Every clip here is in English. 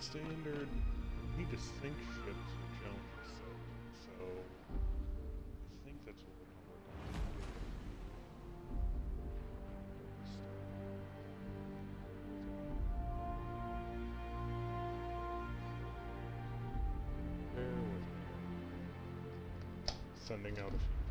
standard. We need to sink ships or challenger set. So I think that's what we're gonna work on. Bear. Sending out a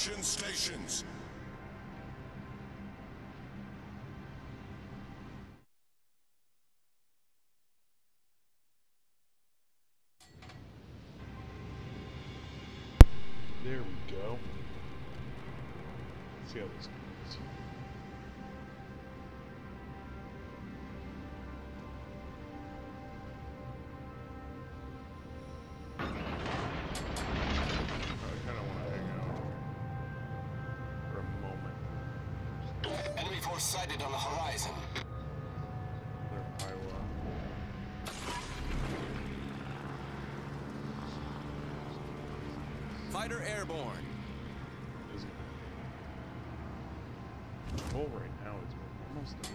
Action stations. Moment. Force sighted on the horizon. Fighter airborne. Is it? Goal right now is we're almost done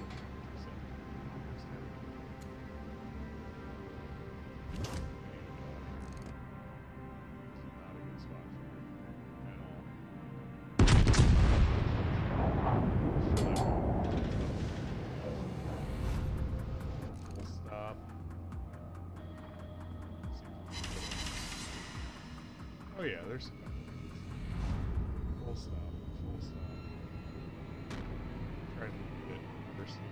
Oh, yeah, there's. Full stop, full stop. Trying to get diversity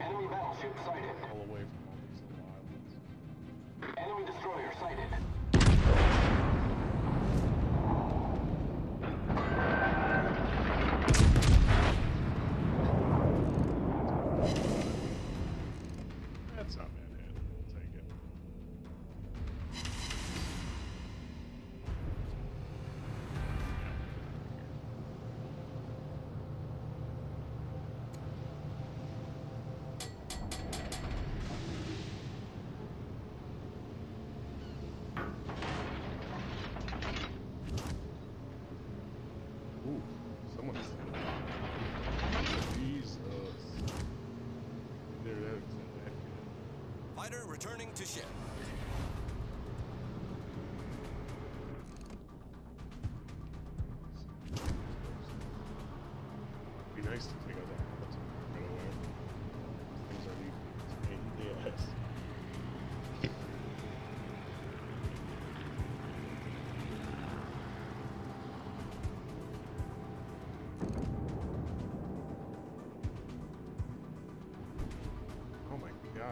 Enemy battleship sighted. all away from all these little islands. Enemy destroyer sighted. That's not bad Jesus. There, that was. Fighter returning to ship.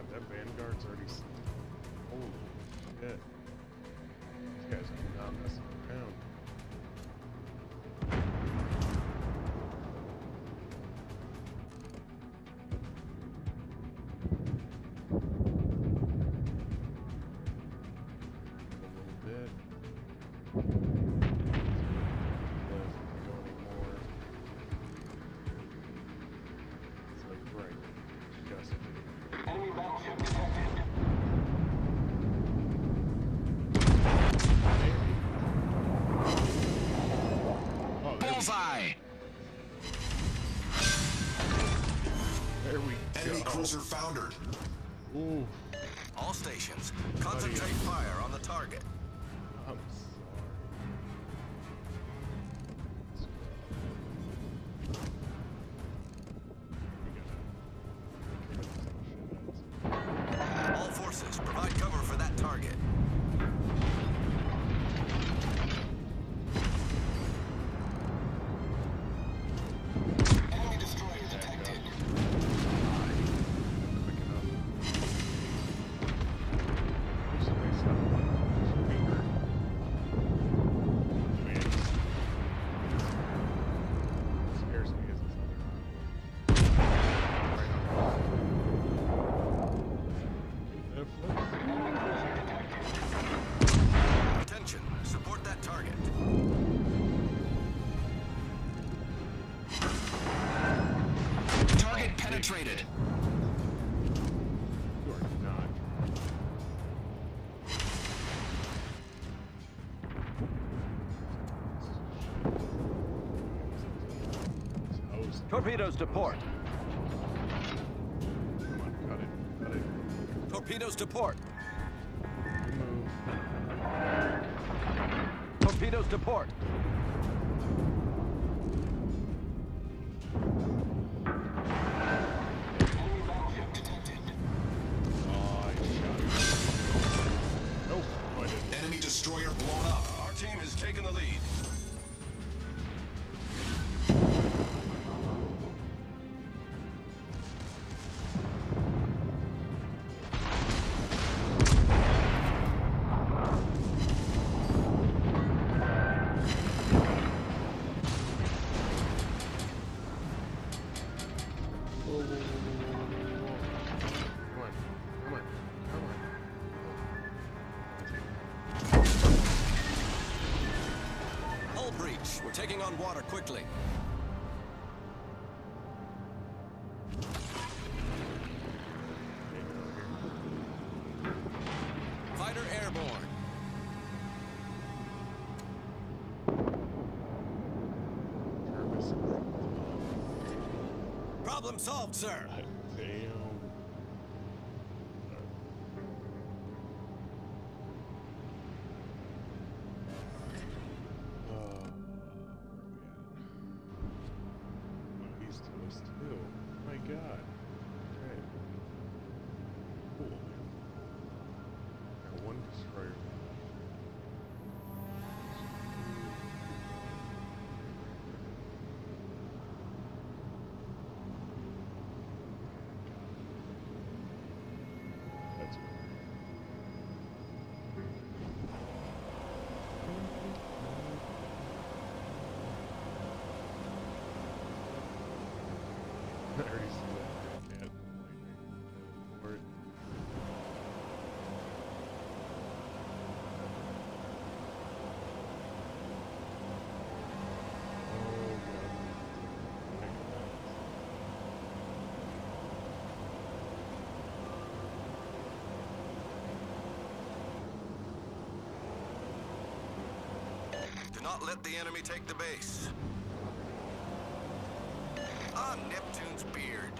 God, that Vanguard's already. Bullseye. There we Enemy cruiser foundered. Ooh, All stations, concentrate fire on the target. I'm Torpedoes to port. On, cut it. Cut it. Torpedoes to port. Torpedoes to port. Enemy destroyer blown up. Our team has taken the lead. Whoa, whoa, whoa. Come on. Come on. Come on. Hull breach. We're taking on water quickly. Problem solved, sir. God damn. Uh, where we at? Oh, he's to too. My god. Okay. Cool. Got one destroyer. That's I already see that. Cat lightning. Or Oh god. Like that. Do not let the enemy take the base. Neptune's beard.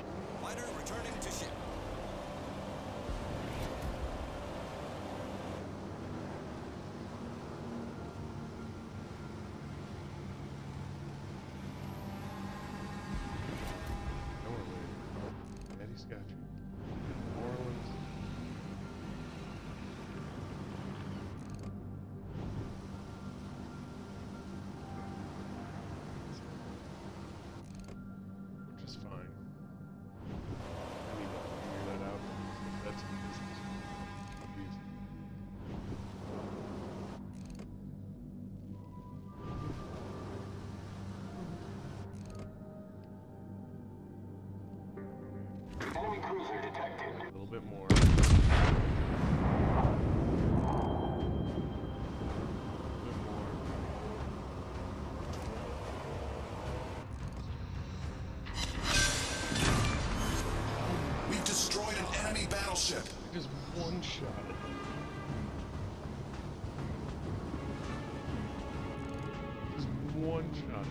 Fighter returning to ship. Cruiser detected. A little bit more. A bit more. We've destroyed an enemy battleship. Just one shot. Just one shot.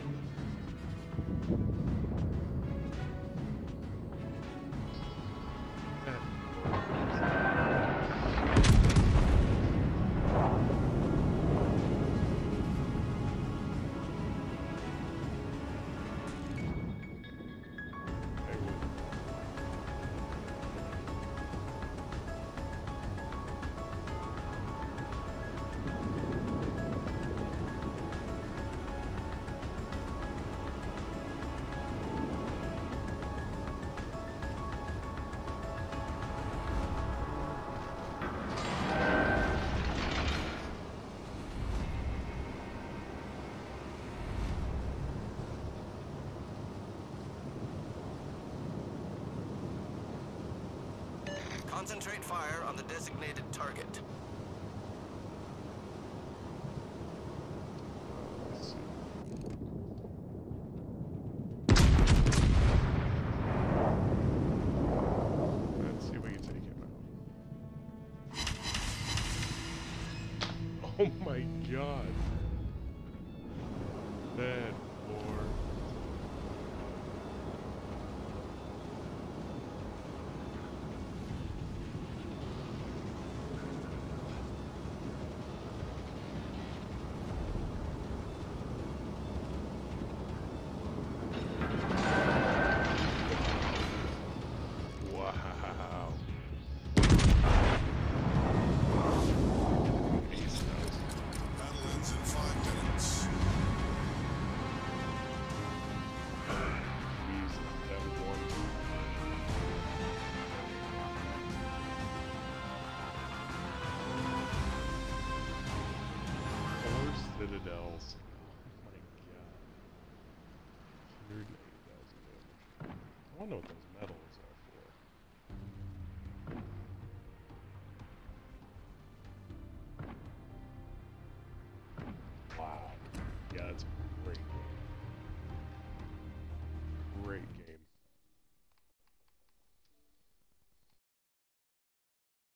Concentrate fire on the designated target. let's see. If we can take him. Oh my god. That god. 108,000 damage. I wanna know what those medals